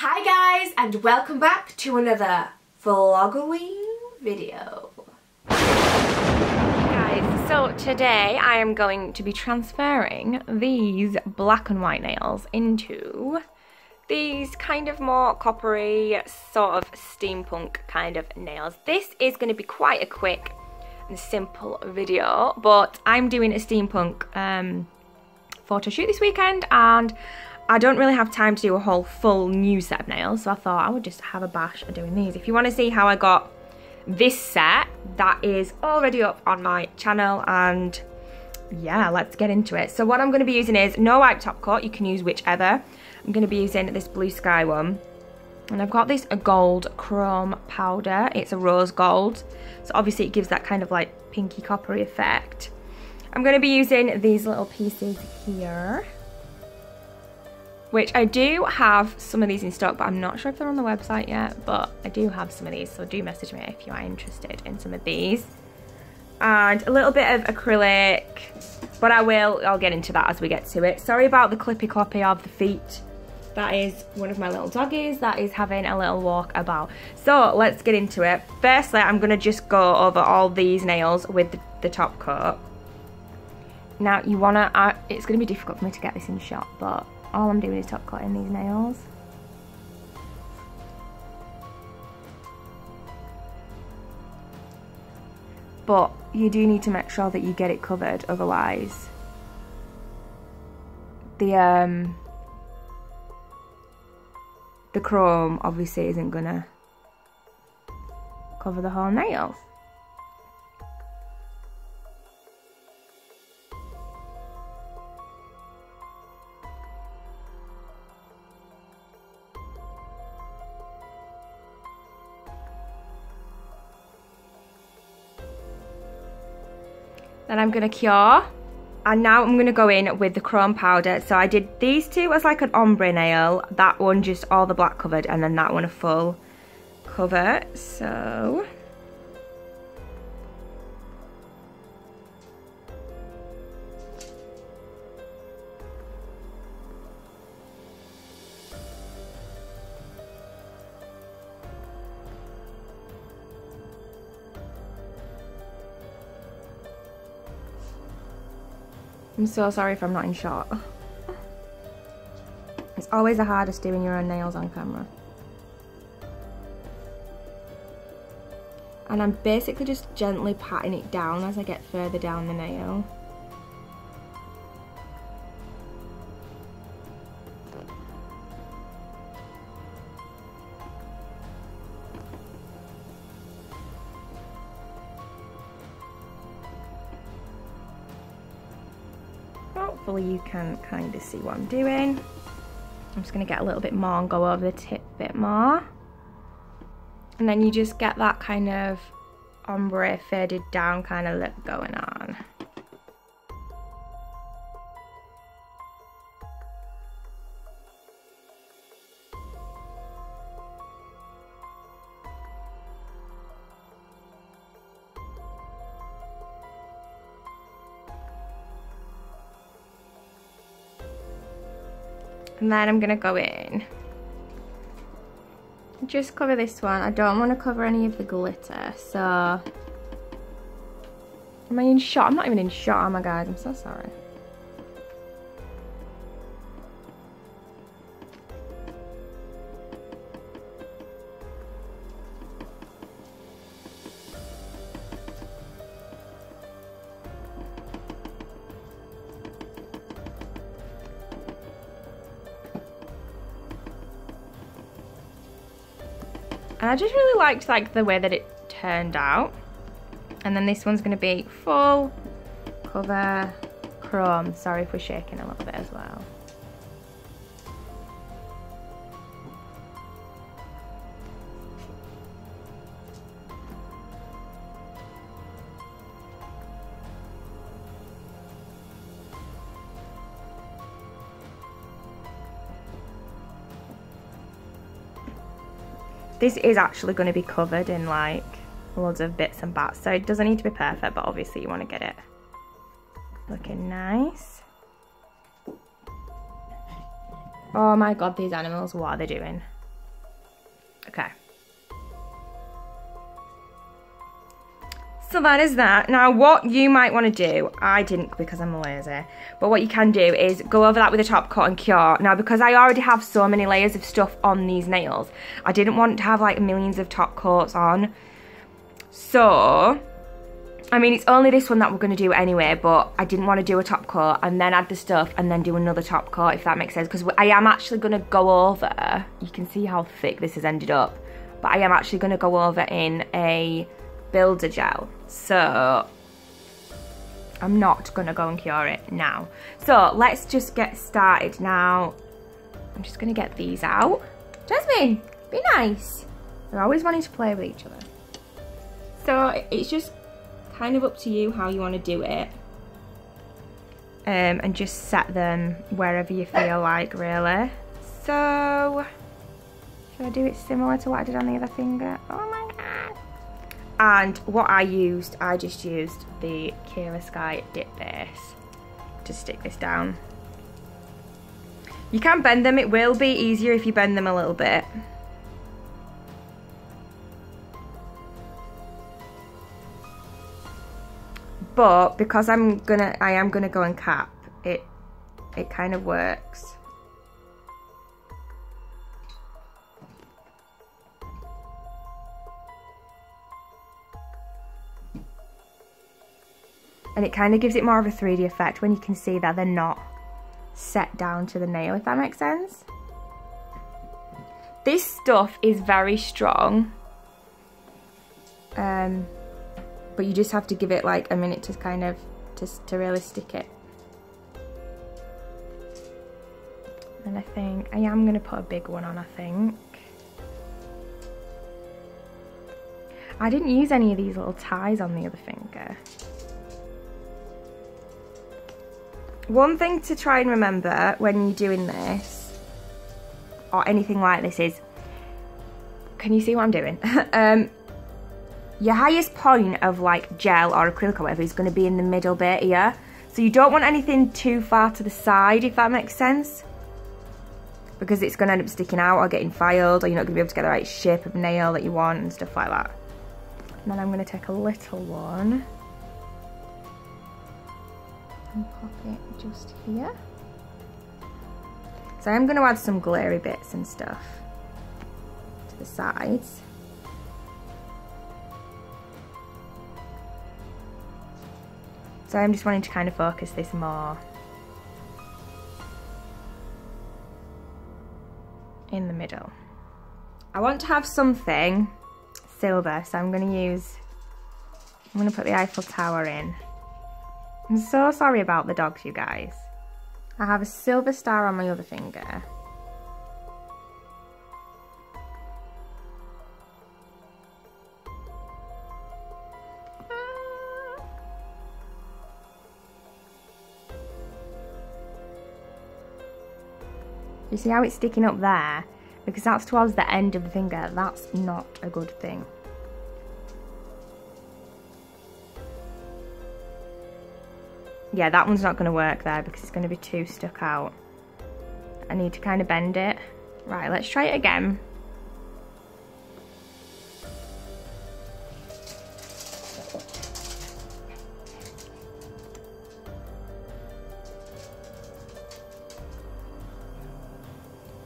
Hi guys and welcome back to another vlogging video. Guys, so today I am going to be transferring these black and white nails into these kind of more coppery sort of steampunk kind of nails. This is going to be quite a quick and simple video but I'm doing a steampunk um, photo shoot this weekend and I don't really have time to do a whole full new set of nails, so I thought I would just have a bash at doing these. If you want to see how I got this set, that is already up on my channel, and yeah, let's get into it. So what I'm going to be using is no wipe top coat, you can use whichever. I'm going to be using this blue sky one. And I've got this gold chrome powder. It's a rose gold. So obviously it gives that kind of like pinky coppery effect. I'm going to be using these little pieces here which I do have some of these in stock, but I'm not sure if they're on the website yet, but I do have some of these, so do message me if you are interested in some of these. And a little bit of acrylic, but I will, I'll get into that as we get to it. Sorry about the clippy cloppy of the feet. That is one of my little doggies that is having a little walk about. So let's get into it. Firstly, I'm gonna just go over all these nails with the, the top coat. Now you wanna, uh, it's gonna be difficult for me to get this in shot, but all I'm doing is top coating these nails. But you do need to make sure that you get it covered, otherwise the um the chrome obviously isn't gonna cover the whole nail. Then I'm gonna cure. And now I'm gonna go in with the chrome powder. So I did these two as like an ombre nail, that one just all the black covered, and then that one a full cover. So I'm so sorry if I'm not in shot. It's always the hardest doing your own nails on camera. And I'm basically just gently patting it down as I get further down the nail. Hopefully you can kind of see what I'm doing. I'm just to get a little bit more and go over the tip a bit more. And then you just get that kind of ombre faded down kind of look going on. And then I'm gonna go in. Just cover this one. I don't want to cover any of the glitter, so... Am I in shot? I'm not even in shot, am my guys? I'm so sorry. And I just really liked like the way that it turned out. And then this one's gonna be full cover chrome. Sorry if we're shaking a little bit as well. This is actually going to be covered in like loads of bits and bats, so it doesn't need to be perfect, but obviously you want to get it looking nice. Oh my god, these animals, what are they doing? So that is that. Now what you might want to do, I didn't because I'm lazy, but what you can do is go over that with a top coat and cure. Now because I already have so many layers of stuff on these nails, I didn't want to have like millions of top coats on. So, I mean it's only this one that we're going to do anyway, but I didn't want to do a top coat and then add the stuff and then do another top coat if that makes sense. Because I am actually going to go over, you can see how thick this has ended up, but I am actually going to go over in a builder gel. So I'm not gonna go and cure it now. So let's just get started now. I'm just gonna get these out. Jasmine, be nice. They're always wanting to play with each other. So it's just kind of up to you how you want to do it. Um, and just set them wherever you feel like really. So, should I do it similar to what I did on the other finger? Oh my. And what I used, I just used the Kiara Sky dip base to stick this down. You can bend them, it will be easier if you bend them a little bit. But because I'm gonna, I am gonna go and cap, it, it kind of works. And it kind of gives it more of a 3D effect when you can see that they're not set down to the nail, if that makes sense. This stuff is very strong, um, but you just have to give it like a minute to kind of, to, to really stick it. And I think, I am going to put a big one on, I think. I didn't use any of these little ties on the other finger. One thing to try and remember when you're doing this, or anything like this is, can you see what I'm doing? um, your highest point of like gel or acrylic or whatever is going to be in the middle bit here. So you don't want anything too far to the side, if that makes sense. Because it's going to end up sticking out or getting filed, or you're not going to be able to get the right shape of nail that you want and stuff like that. And then I'm going to take a little one and pop it just here. So I'm going to add some glary bits and stuff to the sides. So I'm just wanting to kind of focus this more in the middle. I want to have something silver, so I'm going to use, I'm going to put the Eiffel Tower in. I'm so sorry about the dogs, you guys. I have a silver star on my other finger. You see how it's sticking up there? Because that's towards the end of the finger. That's not a good thing. Yeah, that one's not going to work there because it's going to be too stuck out. I need to kind of bend it. Right, let's try it again.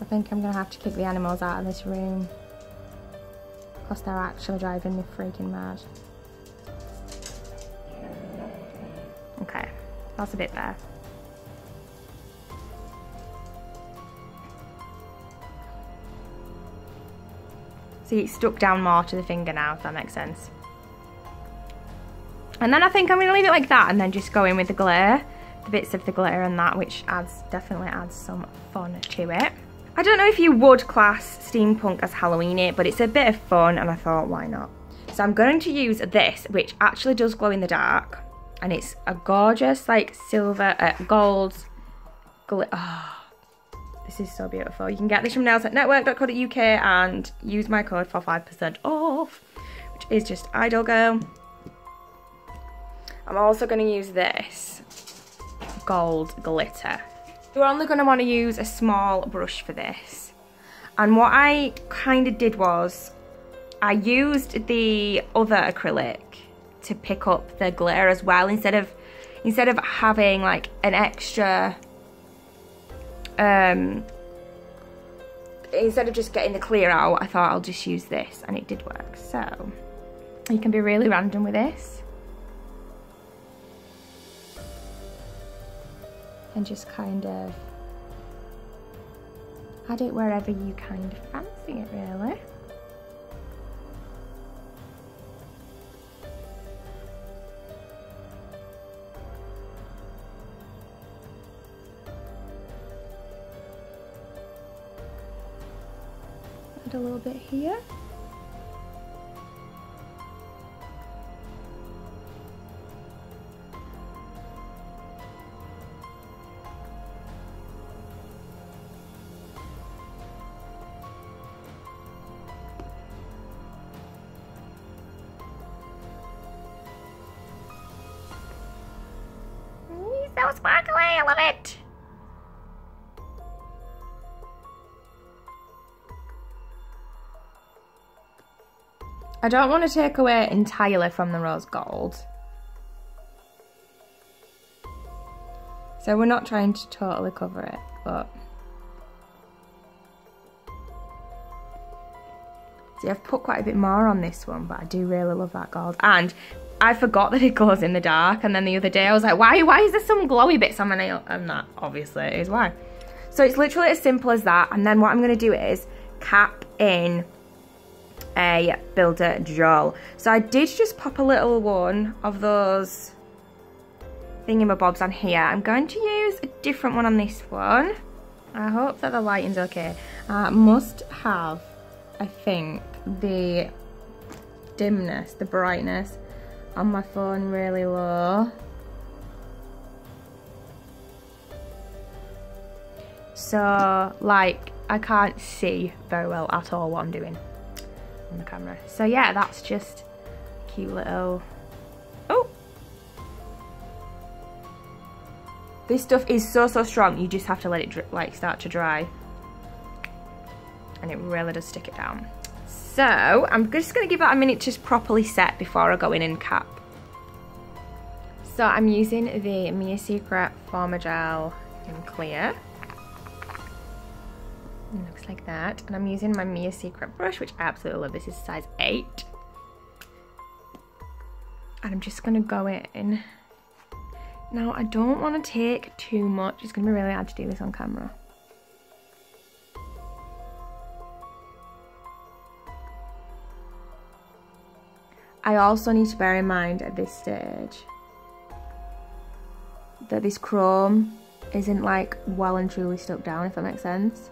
I think I'm going to have to kick the animals out of this room. Because they're actually driving me freaking mad. That's a bit better. See, it's stuck down more to the finger now, if that makes sense. And then I think I'm going to leave it like that and then just go in with the glare, the bits of the glare and that, which adds definitely adds some fun to it. I don't know if you would class steampunk as Halloweeny, but it's a bit of fun and I thought, why not? So I'm going to use this, which actually does glow in the dark and it's a gorgeous like silver uh, gold glitter oh, this is so beautiful. You can get this from nailtechnetwork.co.uk and use my code for 5% off which is just idle girl I'm also going to use this gold glitter. You're only going to want to use a small brush for this. And what I kind of did was I used the other acrylic to pick up the glare as well instead of instead of having like an extra um instead of just getting the clear out I thought I'll just use this and it did work. So you can be really random with this. And just kind of add it wherever you kind of fancy it really A little bit here. so sparkly, I love it! I don't want to take away entirely from the rose gold. So we're not trying to totally cover it, but... See, I've put quite a bit more on this one, but I do really love that gold. And I forgot that it glows in the dark, and then the other day I was like, why, why is there some glowy bits on my nail? And that obviously is why. So it's literally as simple as that, and then what I'm going to do is cap in a builder gel. So I did just pop a little one of those thingamabobs on here. I'm going to use a different one on this one. I hope that the lighting's okay. I must have, I think, the dimness, the brightness on my phone really low. So, like, I can't see very well at all what I'm doing on the camera. So yeah, that's just cute little... Oh! This stuff is so, so strong. You just have to let it like start to dry. And it really does stick it down. So I'm just going to give that a minute to properly set before I go in and cap. So I'm using the Mia Secret Forma Gel in clear. Looks like that. And I'm using my Mia Secret brush, which I absolutely love. This is size 8. And I'm just going to go in. Now, I don't want to take too much. It's going to be really hard to do this on camera. I also need to bear in mind at this stage that this chrome isn't like well and truly stuck down, if that makes sense.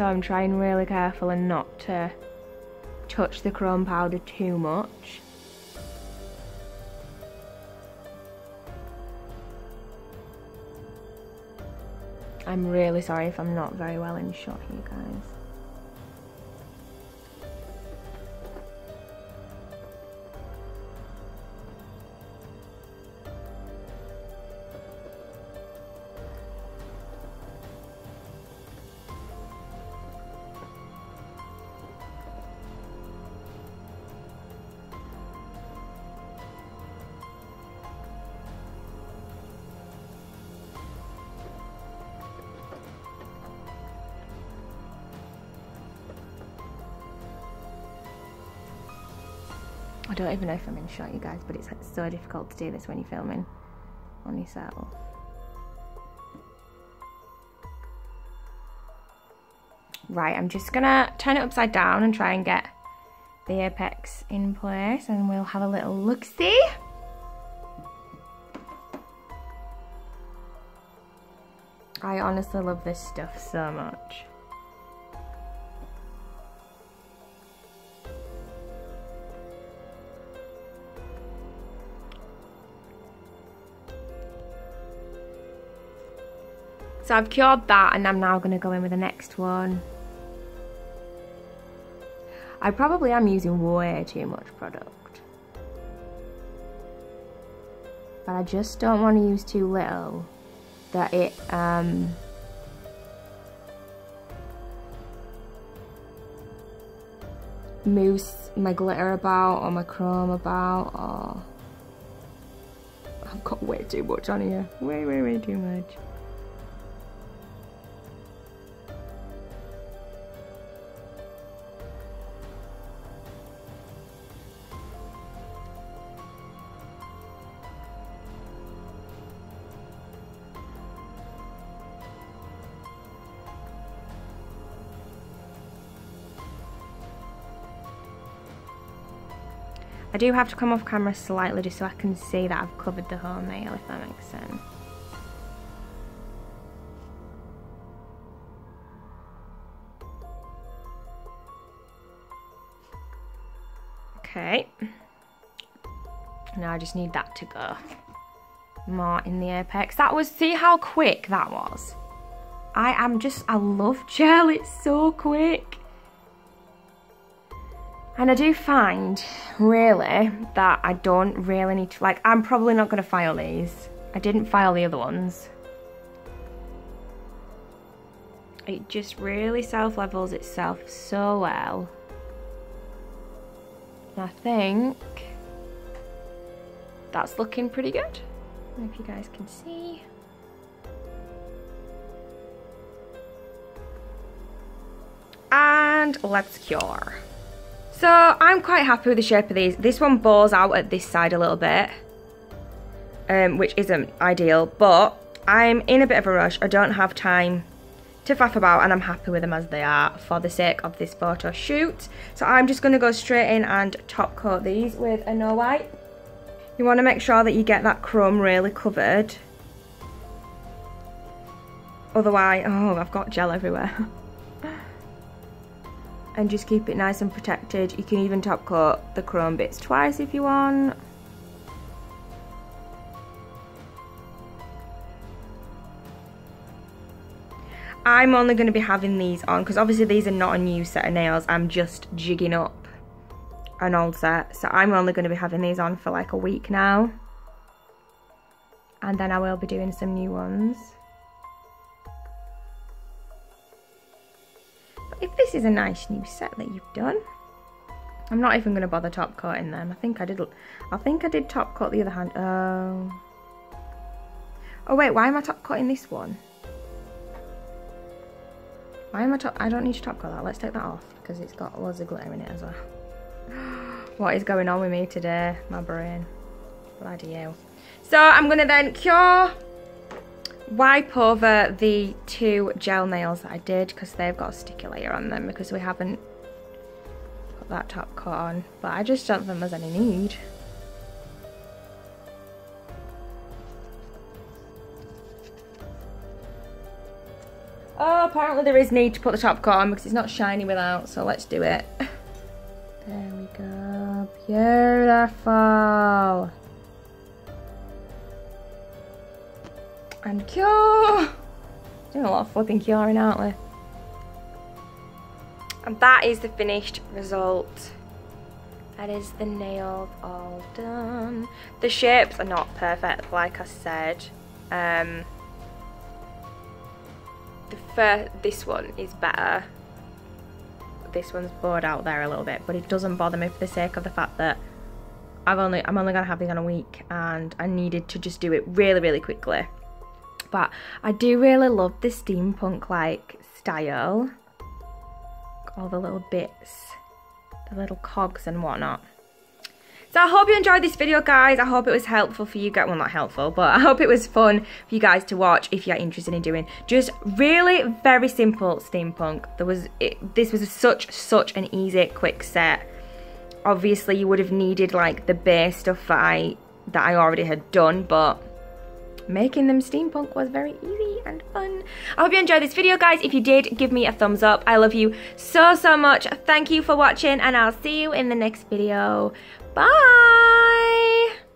So I'm trying really careful and not to touch the chrome powder too much. I'm really sorry if I'm not very well in shot here guys. I don't even know if I'm in shot, you guys, but it's so difficult to do this when you're filming on yourself. Right, I'm just gonna turn it upside down and try and get the apex in place and we'll have a little look-see. I honestly love this stuff so much. So I've cured that and I'm now going to go in with the next one. I probably am using way too much product. But I just don't want to use too little that it um, moves my glitter about or my chrome about or I've got way too much on here. Way, way, way too much. I do have to come off camera slightly just so I can see that I've covered the whole nail, if that makes sense. Okay. Now I just need that to go more in the apex. That was, see how quick that was? I am just, I love gel, it's so quick. And I do find, really, that I don't really need to, like, I'm probably not going to file these. I didn't file the other ones. It just really self-levels itself so well. And I think that's looking pretty good. If you guys can see. And let's cure. So I'm quite happy with the shape of these. This one bores out at this side a little bit, um, which isn't ideal, but I'm in a bit of a rush. I don't have time to faff about and I'm happy with them as they are for the sake of this photo shoot. So I'm just going to go straight in and top coat these with a no wipe. You want to make sure that you get that chrome really covered. Otherwise, oh, I've got gel everywhere. and just keep it nice and protected. You can even top coat the chrome bits twice if you want. I'm only going to be having these on because obviously these are not a new set of nails. I'm just jigging up an old set. So I'm only going to be having these on for like a week now. And then I will be doing some new ones. Is a nice new set that you've done, I'm not even going to bother top coating them. I think I did, I think I did top coat the other hand. Oh. Oh wait, why am I top coating this one? Why am I top, I don't need to top coat that. Let's take that off because it's got loads of glitter in it as well. what is going on with me today? My brain. Bloody hell. So I'm going to then cure wipe over the two gel nails that I did because they've got a sticky layer on them because we haven't put that top coat on. But I just don't think there's any need. Oh, apparently there is need to put the top coat on because it's not shiny without, so let's do it. There we go. Beautiful. And cure. Doing a lot of flipping curing, aren't we? And that is the finished result. That is the nails all done. The shapes are not perfect, like I said. Um, the first, this one is better. This one's bored out there a little bit, but it doesn't bother me for the sake of the fact that I've only I'm only gonna have these on a week, and I needed to just do it really, really quickly but I do really love the steampunk like style. All the little bits, the little cogs and whatnot. So I hope you enjoyed this video guys. I hope it was helpful for you guys. Well, not helpful, but I hope it was fun for you guys to watch if you're interested in doing just really very simple steampunk. There was it, This was such, such an easy, quick set. Obviously, you would have needed like the base stuff that I, that I already had done, but making them steampunk was very easy and fun. I hope you enjoyed this video, guys. If you did, give me a thumbs up. I love you so, so much. Thank you for watching, and I'll see you in the next video. Bye!